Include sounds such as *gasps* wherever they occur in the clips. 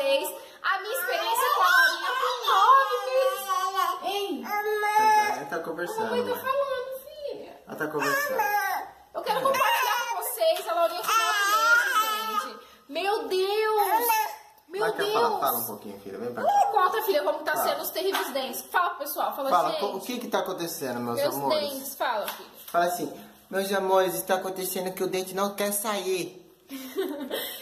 vocês a minha experiência com a Laurinha com nove meses. Ei, Ela tá a conversando. mamãe tá falando, filha. Ela tá conversando. Eu quero compartilhar com vocês a Laurinha com nove meses, gente. Meu Deus! Meu Vai Deus! fala, fala um pouquinho, filha. Vem pra cá. Conta, filha, como tá Fala. sendo os terríveis dentes. Fala pro pessoal, fala, Fala, gente. o que que tá acontecendo, meus Meus amores? dentes, fala, filha. Fala assim, meus amores, está acontecendo que o dente não quer sair.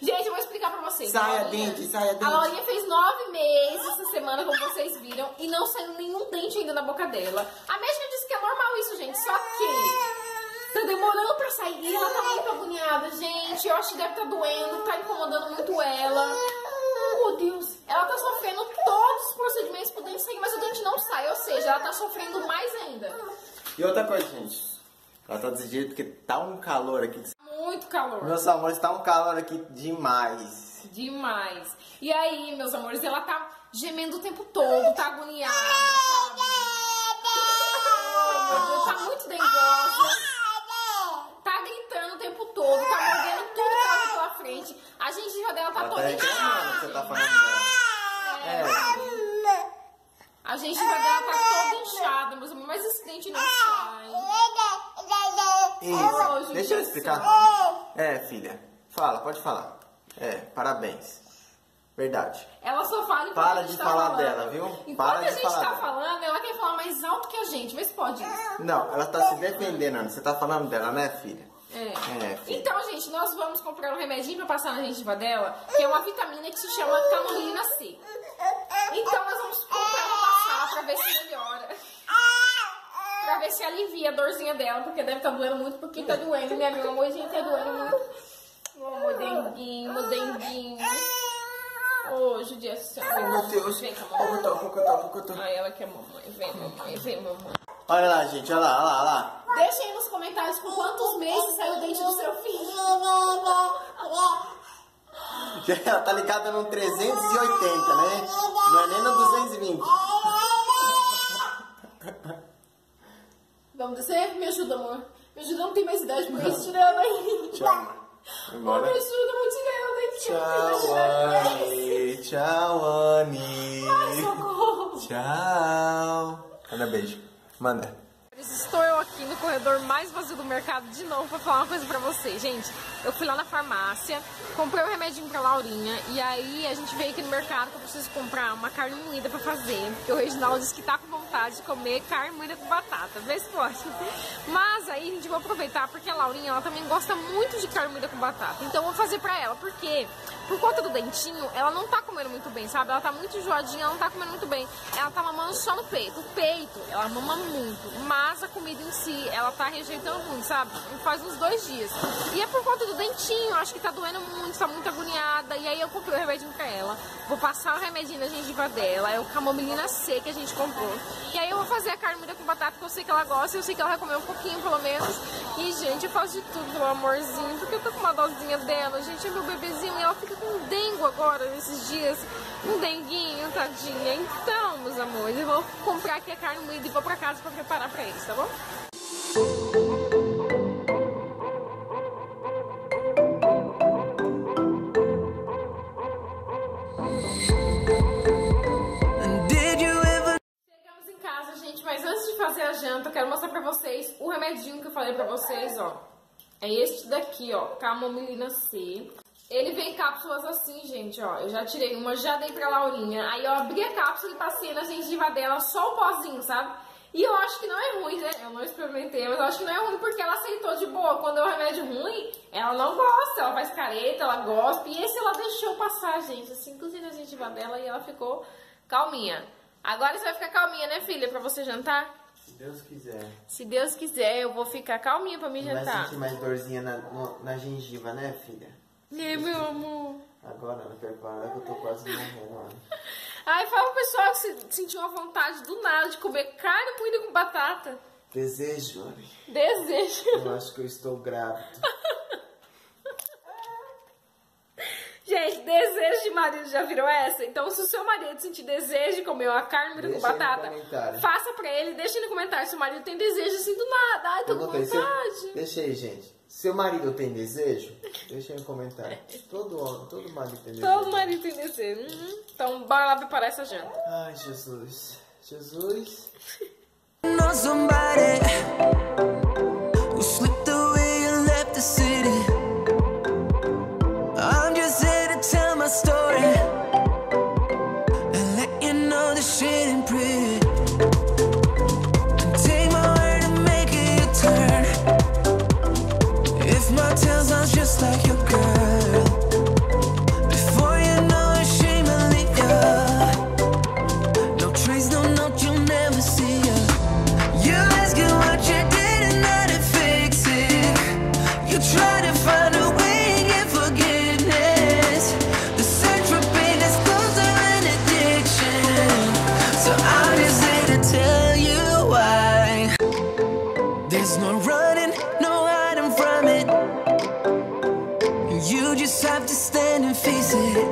Gente, eu vou explicar pra vocês. Saia dente, saia dente. A Laurinha fez nove meses essa semana, como vocês viram, e não saiu nenhum dente ainda na boca dela. A médica disse que é normal isso, gente, só que tá demorando pra sair. E ela tá muito agoniada, gente. Eu acho que deve tá doendo, tá incomodando muito ela. Oh, Deus. Ela tá sofrendo todos os procedimentos pro dente sair, mas o dente não sai. Ou seja, ela tá sofrendo mais ainda. E outra coisa, gente. Ela tá desse jeito porque tá um calor aqui. Muito calor. Meus amores, tá um calor aqui demais. Demais. E aí, meus amores, ela tá gemendo o tempo todo, tá agoniada, sabe? Tá muito dengosa. Tá gritando o tempo todo, tá mordendo tudo que ela pela frente. A gengiva dela tá Ela tá toda você inchada. tá falando dela. É, A gengiva dela tá toda inchada, meus amores, mas esse dente não sai. Isso. Deixa eu explicar. É, filha. Fala, pode falar. É, parabéns. Verdade. Ela só fala enquanto Para a gente de tá falar falando. dela, viu? Enquanto Para a de gente falar tá dela. falando, ela quer falar mais alto que a gente. Vê se pode. Não, ela tá se defendendo, Ana. Você tá falando dela, né, filha? É. É, filha. Então, gente, nós vamos comprar um remedinho pra passar na gengiva dela, que é uma vitamina que se chama camomila C. Então, nós vamos comprar pra passar pra ver se melhora. Pra ver se alivia a dorzinha dela, porque deve estar doendo muito, porque tá doendo, né, meu amor? Gente, tá doendo muito. Amor, denguinho, denguinho. Ô, judiação. Ai, meu Deus. Vem com a Vou mamãe. botar, vou botar, vou botar. Ai, ela quer mamãe. Vem, mamãe, vem, mamãe. Olha lá, gente, olha lá, olha lá, olha lá. Deixa aí nos comentários com quantos meses saiu o dente do seu filho. *laughs* Ela tá ligada no 380, né? Não é nem no 220. Vamos descer? Me ajuda, amor. Me ajuda, não tem mais idade pra isso. Tira ela daí. Tchau, amor. Me Embora. ajuda, vou tirar ela daqui. Tchau, Anne. Tchau, Anne. Socorro. Tchau. Manda beijo. Manda. Estou eu aqui no corredor mais vazio do mercado de novo pra falar uma coisa pra vocês. Gente, eu fui lá na farmácia, comprei o remedinho pra Laurinha e aí a gente veio aqui no mercado que eu preciso comprar uma carne moída pra fazer. Porque o Reginaldo disse que tá com vontade de comer carne moída com batata. Vê se pode. Mas aí a gente vai aproveitar porque a Laurinha ela também gosta muito de carne moída com batata. Então eu vou fazer pra ela. Por quê? Por conta do dentinho, ela não tá comendo muito bem, sabe? Ela tá muito enjoadinha, ela não tá comendo muito bem. Ela tá mamando só no peito. O peito, ela mama muito. Mas a comida em si, ela tá rejeitando muito, sabe? Faz uns dois dias. E é por conta do dentinho, acho que tá doendo muito, tá muito agoniada. E aí eu comprei o remedinho pra ela. Vou passar o remedinho na gengiva dela. É o camomilina C que a gente comprou. E aí eu vou fazer a carne com batata, que eu sei que ela gosta. Eu sei que ela vai comer um pouquinho, pelo menos. E, gente, eu faço de tudo pelo amorzinho. Porque eu tô com uma dosinha dela. Gente, é meu bebezinho. E ela fica com um dengo agora, nesses dias. Um denguinho, tadinha. Então, meus amores, eu vou comprar aqui a carne moída e vou pra casa pra preparar pra eles, tá bom? Chegamos em casa, gente, mas antes de fazer a janta, eu quero mostrar pra vocês o remedinho que eu falei pra vocês, ó. É este daqui, ó, camomilina C. Ele vem em cápsulas assim, gente, ó. Eu já tirei uma, já dei pra Laurinha. Aí eu abri a cápsula e passei na gengiva dela só o pozinho, sabe? E eu acho que não é ruim, né? Eu não experimentei, mas eu acho que não é ruim porque ela aceitou de boa. Quando é um remédio ruim, ela não gosta. Ela faz careta, ela gosta. E esse ela deixou passar, gente. Assim, inclusive na gengiva dela e ela ficou calminha. Agora você vai ficar calminha, né, filha, pra você jantar? Se Deus quiser. Se Deus quiser, eu vou ficar calminha pra me Não vai jantar. sentir mais dorzinha na, no- na gengiva, né, filha? Né, meu amor? Agora, Ana, prepara que eu tô quase morrendo. Ai, fala pro pessoal que se sentiu uma vontade do nada de comer carne moída com batata. Desejo, Ana. Desejo. Eu acho que eu estou grávido. Gente, desejo de marido já virou essa? Então, se o seu marido sentir desejo de comer uma carne moída com batata, faça pra ele, deixa aí no comentário se o marido tem desejo assim do nada. Ai, tô com vontade. Deixa aí, gente. Seu marido tem desejo? Deixa aí no comentário. Todo homem, todo marido tem desejo. Todo marido tem desejo. Uhum. Então, bora lá preparar essa janta. Ai, Jesus. Jesus. Just have to stand and face it.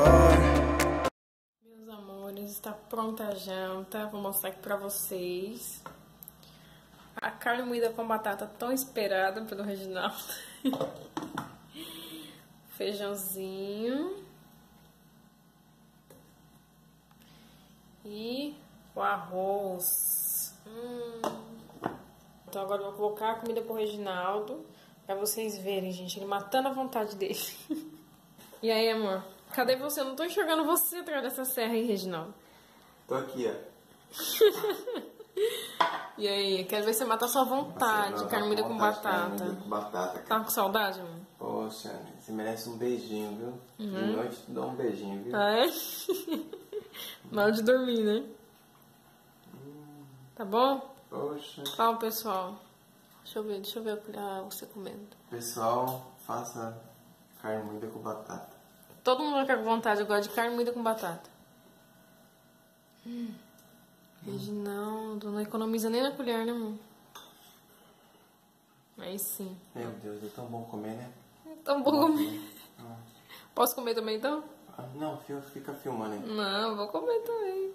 Pronta a janta. Vou mostrar aqui pra vocês. A carne moída com batata tão esperada pelo Reginaldo. *laughs* Feijãozinho. E o arroz. Hum. Então agora eu vou colocar a comida pro Reginaldo. Pra vocês verem, gente. Ele matando a vontade dele. *laughs* E aí, amor? Cadê você? Eu não tô enxergando você atrás dessa serra aí, Reginaldo. Tô aqui, ó. *laughs* E aí, quero ver você matar sua vontade. Moída com batata. com batata, cara. Tá com saudade, amor? Poxa, você merece um beijinho, viu? De noite tu dá um beijinho, viu? Ah, é? *laughs* Na hora de dormir, né? Tá bom? Poxa. Fala, pessoal. Deixa eu ver, deixa eu ver ah, você comendo. Pessoal, faça carne moída com batata. Todo mundo fica com vontade agora de carne moída com batata. Hum. Reginaldo, não economiza nem na colher, né, amor? Aí sim. Meu Deus, é tão bom comer, né? Tão bom comer. *laughs* Posso comer também, então? Ah, Não, fica filmando aí. Não, vou comer também.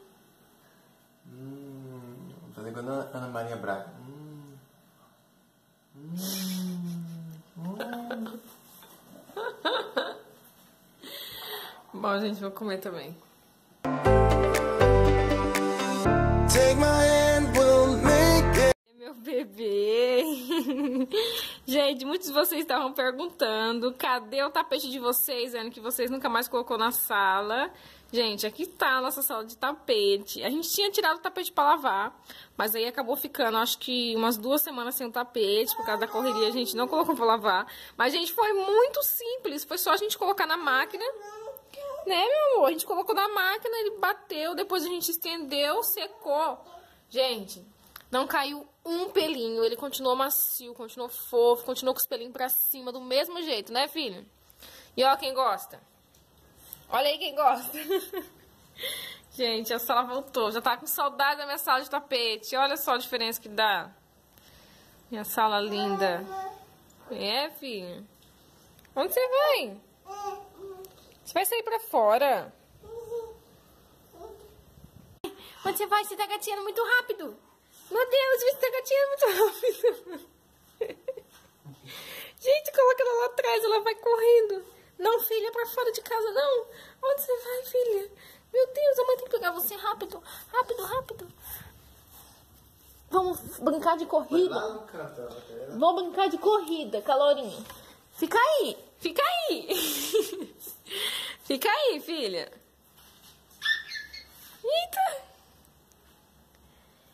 Hum, vou fazer igual a Ana- Maria Braga. Hum. *laughs* Bom, gente, vou comer também. Meu bebê. *laughs* Gente, muitos de vocês estavam perguntando cadê o tapete de vocês, vendo que vocês nunca mais colocou na sala. Gente, aqui tá a nossa sala de tapete. A gente tinha tirado o tapete pra lavar, mas aí acabou ficando, acho que umas duas semanas sem o tapete, por causa da correria a gente não colocou pra lavar. Mas, gente, foi muito simples, foi só a gente colocar na máquina né, meu amor? A gente colocou na máquina, ele bateu, depois a gente estendeu, secou. Gente, não caiu um pelinho, ele continuou macio, continuou fofo, continuou com os pelinhos pra cima, do mesmo jeito, né, filho? E ó quem gosta. Olha aí quem gosta. *laughs* Gente, a sala voltou. Já tá com saudade da minha sala de tapete. Olha só a diferença que dá. Minha sala linda. É, filho? Onde você vai? Você vai sair pra fora. Onde você vai? Você tá gatinhando muito rápido. Meu Deus, você tá gatinhando muito rápido. *laughs* Gente, coloca ela lá atrás, ela vai correndo. Não, filha, pra fora de casa, não. Onde você vai, filha? Meu Deus, a mãe tem que pegar você rápido, rápido, rápido. Vamos brincar de corrida. Vamos brincar de corrida, calorinha. Fica aí, fica aí. *laughs* fica aí, filha. Eita.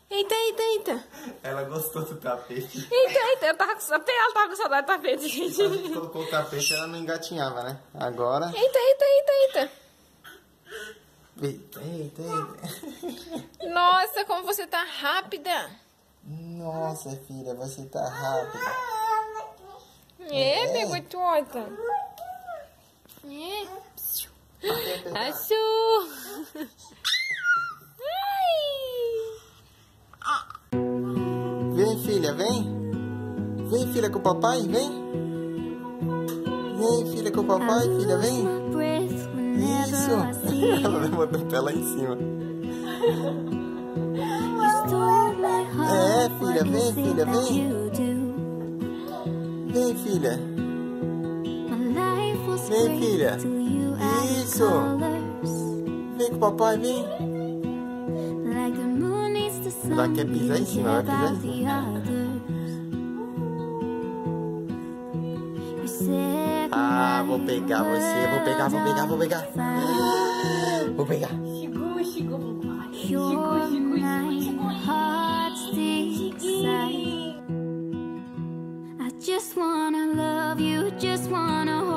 Eita, eita, eita. Ela gostou do tapete. Eita, eita. Eu tava com, até ela tava com saudade do tapete, gente. Quando a gente colocou o tapete, ela não engatinhava, né? Agora. Eita, eita, eita, eita. Eita, eita, eita. Nossa, como você tá rápida. Nossa, filha, você tá rápida. É, pegou torta. É. Achou. Ai. Vem, filha, vem. Vem, filha, com o papai, vem. Vem, filha, com o papai, filha, vem. Isso. *laughs* Ela levantou o pé lá em cima. É, filha, vem, filha, vem. Vem, filha. Vem, filha. Isso. Vem com o papai, vem. Ela quer pisar em cima, vai pisar em cima. Ah, vou pegar você, vou pegar, vou pegar, vou pegar. *gasps* Vou pegar. Chegou, chegou. You're my heart's desire. Just wanna love you, just wanna